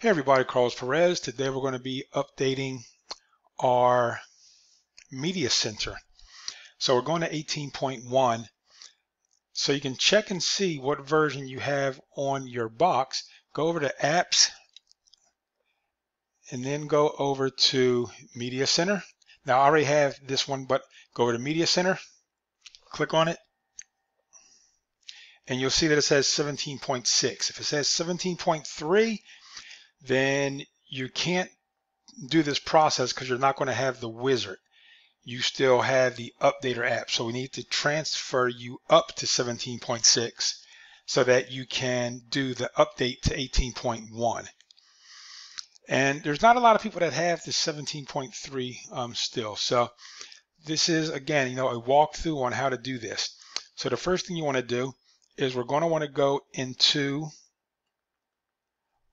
Hey everybody, Carlos Perez. Today we're going to be updating our media center. So we're going to 18.1 so you can check and see what version you have on your box. Go over to apps and then go over to media center. Now I already have this one, but go over to media center, click on it, and you'll see that it says 17.6. If it says 17.3, then you can't do this process because you're not going to have the wizard. You still have the updater app. So we need to transfer you up to 17.6 so that you can do the update to 18.1. And there's not a lot of people that have the 17.3 um, still. So this is, again, you know, a walkthrough on how to do this. So the first thing you want to do is we're going to want to go into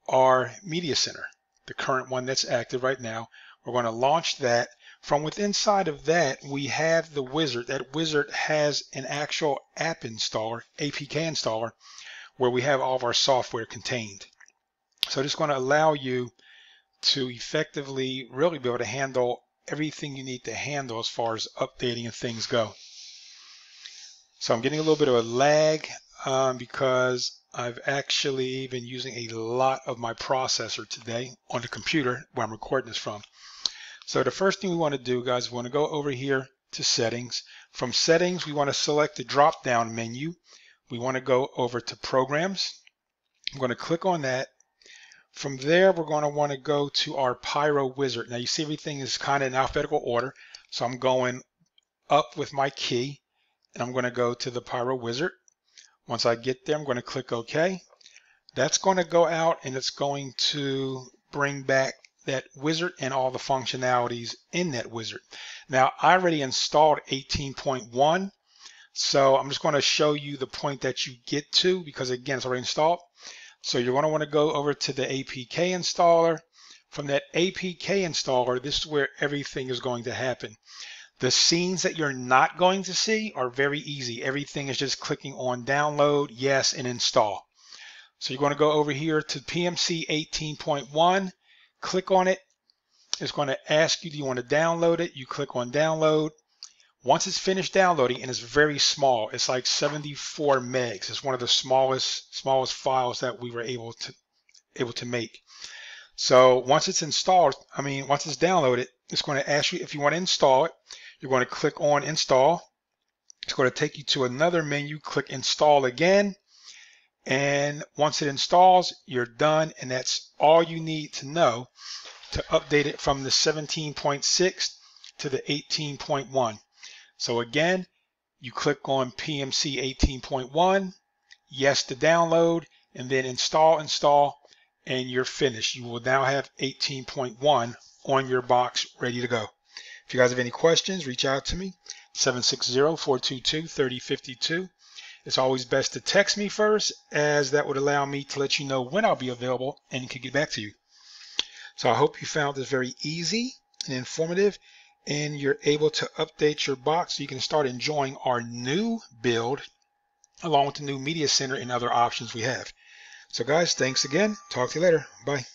our media center, the current one that's active right now. We're going to launch that. From within side of that, we have the wizard. That wizard has an actual app installer, APK installer, where we have all of our software contained. So it's going to allow you to effectively really be able to handle everything you need to handle as far as updating and things go. So I'm getting a little bit of a lag um, because I've actually been using a lot of my processor today on the computer where I'm recording this from. So the first thing we want to do, guys, we want to go over here to settings. From settings, we want to select the drop down menu. We want to go over to programs. I'm going to click on that. From there, we're going to want to go to our Pyro Wizard. Now you see everything is kind of in alphabetical order. So I'm going up with my key and I'm going to go to the Pyro Wizard. Once I get there, I'm going to click OK. That's going to go out and it's going to bring back that wizard and all the functionalities in that wizard. Now, I already installed 18.1, so I'm just going to show you the point that you get to because, again, it's already installed. So you're going to want to go over to the APK installer. From that APK installer, this is where everything is going to happen. The scenes that you're not going to see are very easy. Everything is just clicking on download, yes, and install. So you're going to go over here to PMC 18.1, click on it. It's going to ask you, do you want to download it? You click on download. Once it's finished downloading, and it's very small, it's like 74 megs. It's one of the smallest smallest files that we were able to able to make. So once it's installed, I mean, once it's downloaded, it's going to ask you if you want to install it. You're going to click on install. It's going to take you to another menu. Click install again. And once it installs, you're done. And that's all you need to know to update it from the 17.6 to the 18.1. So again, you click on PMC 18.1, yes to download, and then install, install, and you're finished. You will now have 18.1 on your box ready to go. If you guys have any questions, reach out to me, 760-422-3052. It's always best to text me first, as that would allow me to let you know when I'll be available and can get back to you. So I hope you found this very easy and informative, and you're able to update your box so you can start enjoying our new build along with the new media center and other options we have. So guys, thanks again. Talk to you later. Bye.